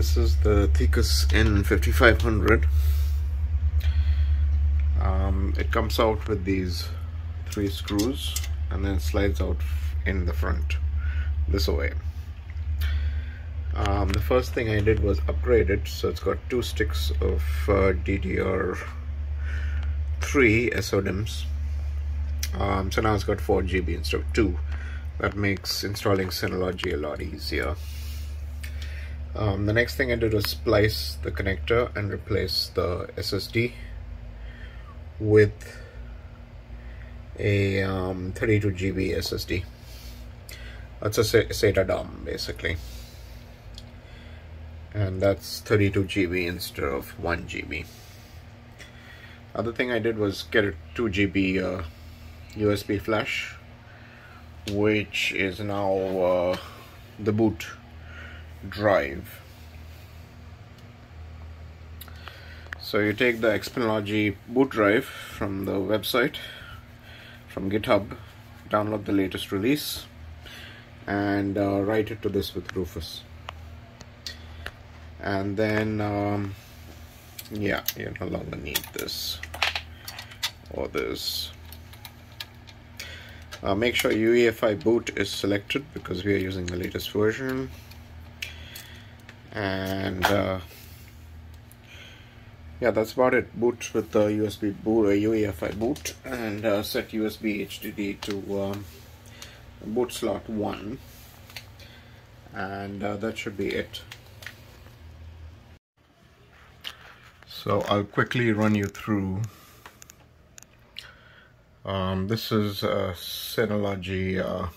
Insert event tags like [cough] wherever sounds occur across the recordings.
this is the Thecus N5500 um, it comes out with these three screws and then slides out in the front this way. Um, the first thing I did was upgrade it so it's got two sticks of uh, DDR3 SODIMMs um, so now it's got 4 GB instead of 2 that makes installing Synology a lot easier um, the next thing I did was splice the connector and replace the SSD with a um, 32 GB SSD. That's a SATA DOM basically. And that's 32 GB instead of 1 GB. Other thing I did was get a 2 GB uh, USB flash, which is now uh, the boot drive. So you take the XPenology boot drive from the website, from GitHub, download the latest release, and uh, write it to this with Rufus. And then, um, yeah, you no longer need this or this. Uh, make sure UEFI boot is selected because we are using the latest version and uh, yeah that's about it. Boot with the USB boot uh, UEFI boot and uh, set USB HDD to um, boot slot 1 and uh, that should be it. So I'll quickly run you through um, this is a Synology uh,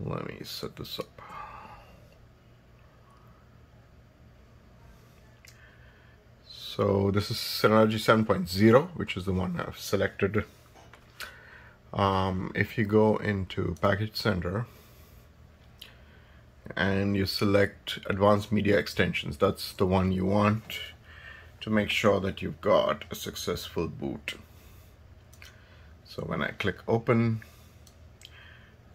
let me set this up So this is Synology 7.0, which is the one I've selected. Um, if you go into Package Center and you select Advanced Media Extensions, that's the one you want to make sure that you've got a successful boot. So when I click Open,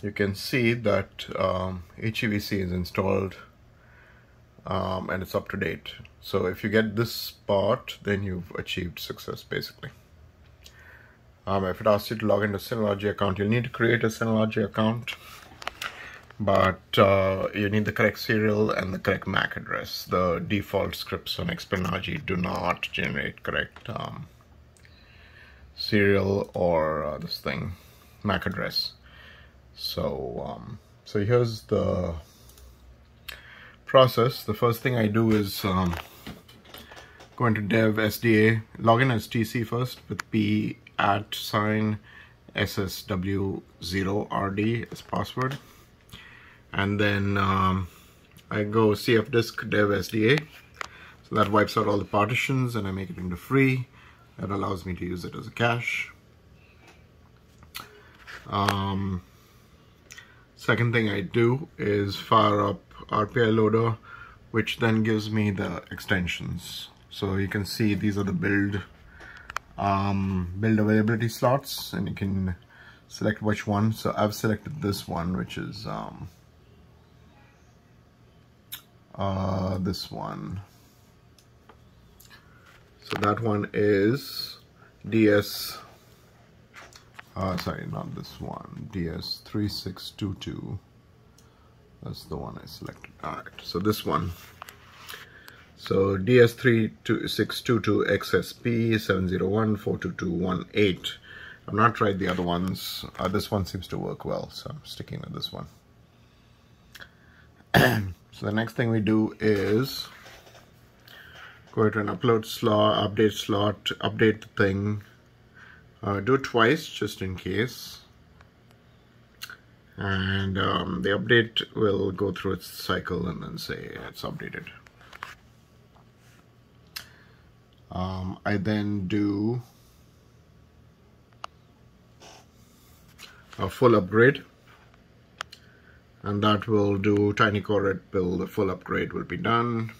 you can see that um, HEVC is installed um, and it's up to date. So if you get this part, then you've achieved success basically. Um, if it asks you to log into Synology account, you'll need to create a Synology account, but uh, you need the correct serial and the correct MAC address. The default scripts on XPenology do not generate correct um, serial or uh, this thing, MAC address. So, um, so here's the process, the first thing I do is um, go into dev SDA, log in as TC first with p at sign ssw0rd as password. And then um, I go cfdisk dev SDA. So that wipes out all the partitions and I make it into free. That allows me to use it as a cache. Um, second thing I do is fire up RPI loader, which then gives me the extensions. So you can see these are the build um, build availability slots, and you can select which one. So I've selected this one, which is um, uh, this one. So that one is DS, uh, sorry, not this one, DS3622. That's the one I selected. Alright, so this one. So DS3622XSP70142218. I've not tried the other ones. Uh, this one seems to work well, so I'm sticking with this one. [clears throat] so the next thing we do is go to an upload slot, update slot, update the thing. Uh, do it twice just in case and um, the update will go through its cycle and then say it's updated. Um, I then do a full upgrade. And that will do tiny core red pill. The full upgrade will be done.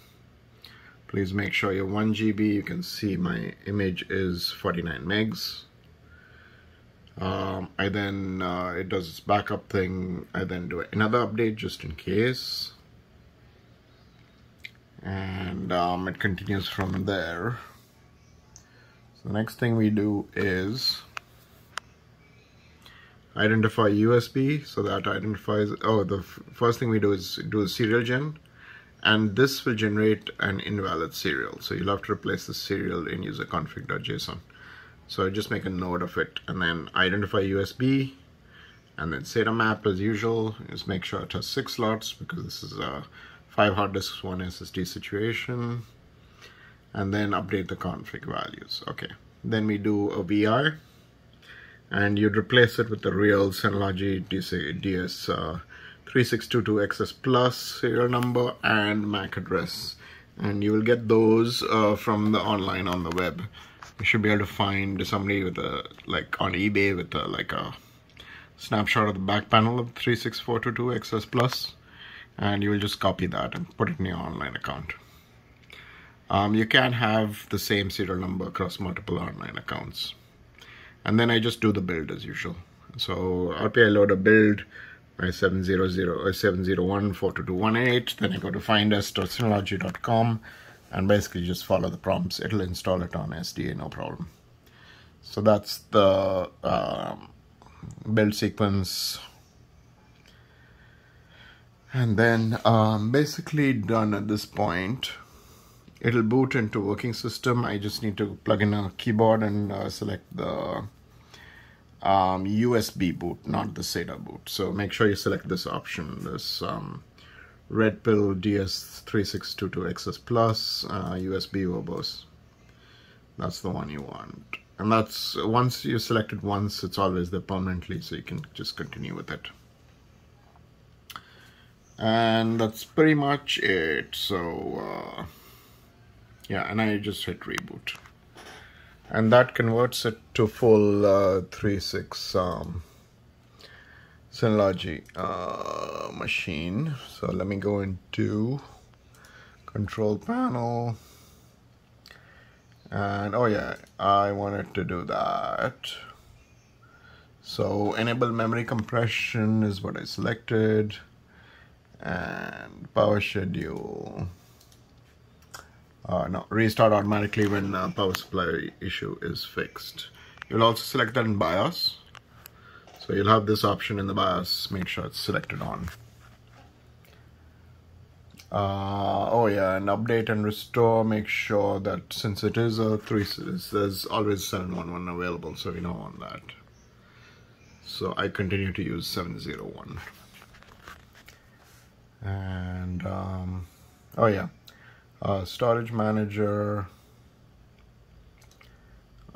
Please make sure you're 1 GB you can see my image is 49 megs um, I then, uh, it does its backup thing. I then do another update just in case. and um, it continues from there. So the next thing we do is identify USB so that identifies oh the first thing we do is do a serial gen. And this will generate an invalid serial. So you'll have to replace the serial in user config.json so I just make a note of it and then identify USB and then SATA map as usual. Just make sure it has six slots because this is a five hard disks one SSD situation. And then update the config values. Okay. Then we do a VR and you'd replace it with the real Synology DS uh, 3622XS Plus serial number and MAC address. And you will get those uh, from the online on the web you should be able to find somebody with a like on eBay with a, like a snapshot of the back panel of 36422XS Plus and you will just copy that and put it in your online account um, you can have the same serial number across multiple online accounts and then I just do the build as usual. So RPI loader build by 700 or 701 42218. Then I go to find-us.synology.com and basically just follow the prompts. It'll install it on SDA, no problem. So that's the um, build sequence. And then um, basically done at this point it'll boot into working system I just need to plug in a keyboard and uh, select the um, USB boot, not the SATA boot. So make sure you select this option, this um, Red Pill DS3622XS Plus uh, USB verbose. That's the one you want. And that's, once you select it once, it's always there permanently, so you can just continue with it. And that's pretty much it. So, uh, yeah, and I just hit reboot and that converts it to full uh, 3.6 um, Synology uh, machine. So let me go into control panel and oh yeah I wanted to do that so enable memory compression is what I selected and power schedule uh, no, restart automatically when uh, power supply issue is fixed. You'll also select that in BIOS. So you'll have this option in the BIOS, make sure it's selected on. Uh, oh yeah, and update and restore, make sure that since it is a 3, there's always 711 available, so we know on that. So I continue to use 701. And, um, oh yeah, uh, storage manager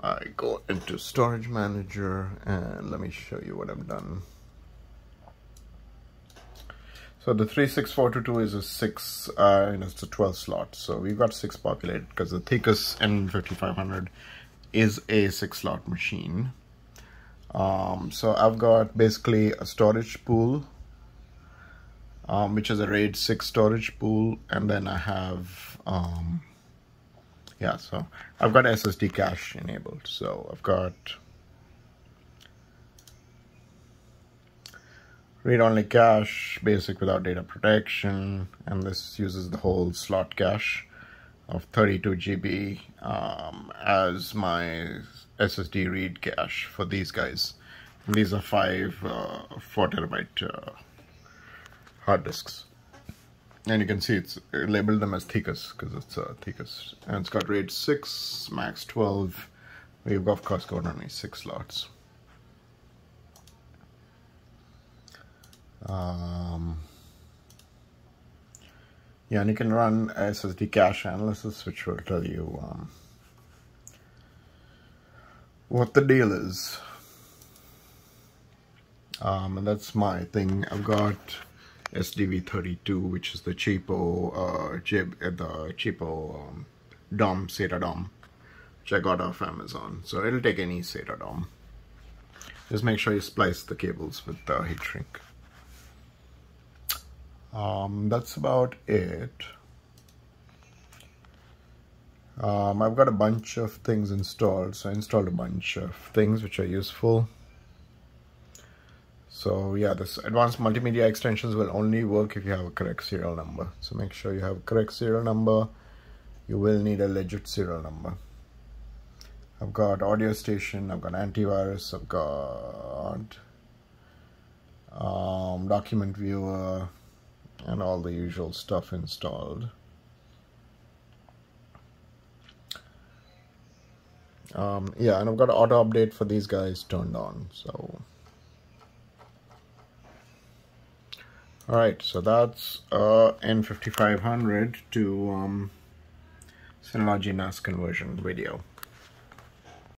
I go into storage manager and let me show you what I've done. So the 36422 is a 6 uh, and it's a 12 slot. So we've got 6 populated because the Thecus N5500 is a 6 slot machine. Um, so I've got basically a storage pool um, which is a RAID 6 storage pool and then I have um, yeah so I've got SSD cache enabled so I've got read-only cache basic without data protection and this uses the whole slot cache of 32 GB um, as my SSD read cache for these guys. And these are five uh, 4 terabyte uh, hard disks and you can see it's labeled them as Thecus because it's uh, Thecus and it's got RAID 6 max 12 we've of course got only 6 slots. Um, yeah and you can run SSD cache analysis which will tell you um, what the deal is. Um, and that's my thing. I've got SDV32, which is the cheapo, uh, jib, uh, the cheapo um, DOM, SATA DOM, which I got off Amazon. So it'll take any SATA DOM. Just make sure you splice the cables with the heat shrink. Um, that's about it. Um, I've got a bunch of things installed, so I installed a bunch of things which are useful. So yeah this advanced multimedia extensions will only work if you have a correct serial number. So make sure you have a correct serial number. You will need a legit serial number. I've got audio station I've got antivirus I've got um, document viewer and all the usual stuff installed. Um, yeah and I've got auto update for these guys turned on so all right so that's uh, N5500 to um, Synology NAS conversion video